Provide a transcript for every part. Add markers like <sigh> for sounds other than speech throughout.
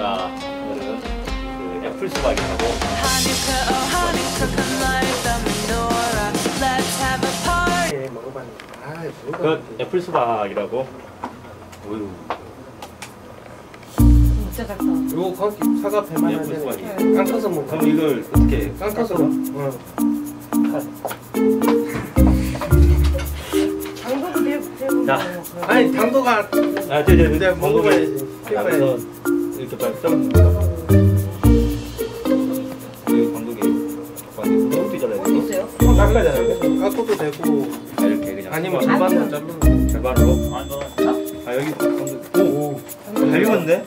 A party. 예, 먹어봤는데 아 그 먹어봤는데 애플 수박이라고. 오유. 진짜 작다. 요거 거기 사과 배만 하는데 수박이. 깎아서 먹어 그럼 이걸 어떻게? 어. 장도도 대, 대부분 자. 아니 당도가 아, 저, 저, 저, 먹어봐야지 아, 해봐야지 우선 이렇게 빨리 좀. 이 광고기. 광고기 너무 뛰잖아요. 어디 있어요? 깎아잖아요. 깎아도 되고 아, 이렇게 그냥. 아니면 절반만 자르면 절반으로. 아, 여기 광고기. 오, 오. 잘 익었네. 네.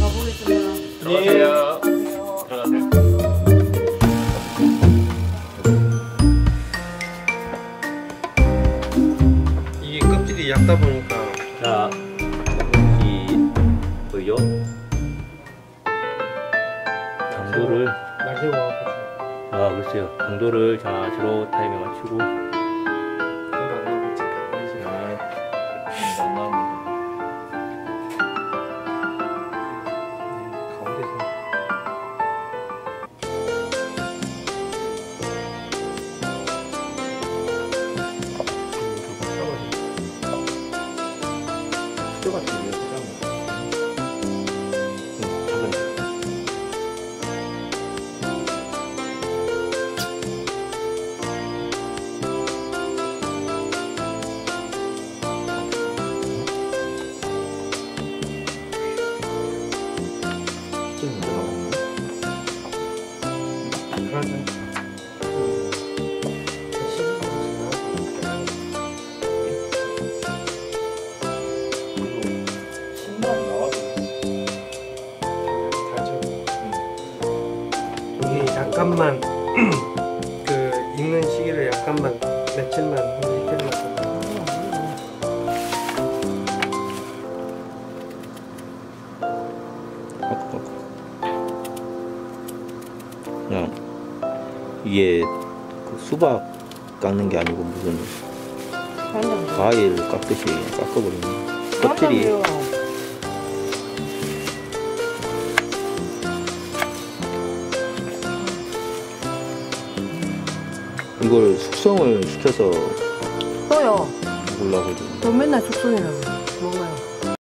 가보겠습니다. 들어가세요. 들어가세요. 이게 껍질이 얇다 보니까 자, 아 글쎄요. 강도를 자 제로 타임에 맞추고. 안 나옵니다. 가운데서 약간만 <clears throat> 그 익는 시기를 약간만 며칠만 한 이틀만 더 그냥 이게 그 수박 깎는 게 아니고 무슨 과일 깎듯이 그냥 깎아버리는 껍질이 이걸 숙성을 시켜서. 먹으려고 지금 저 맨날 숙성이라고.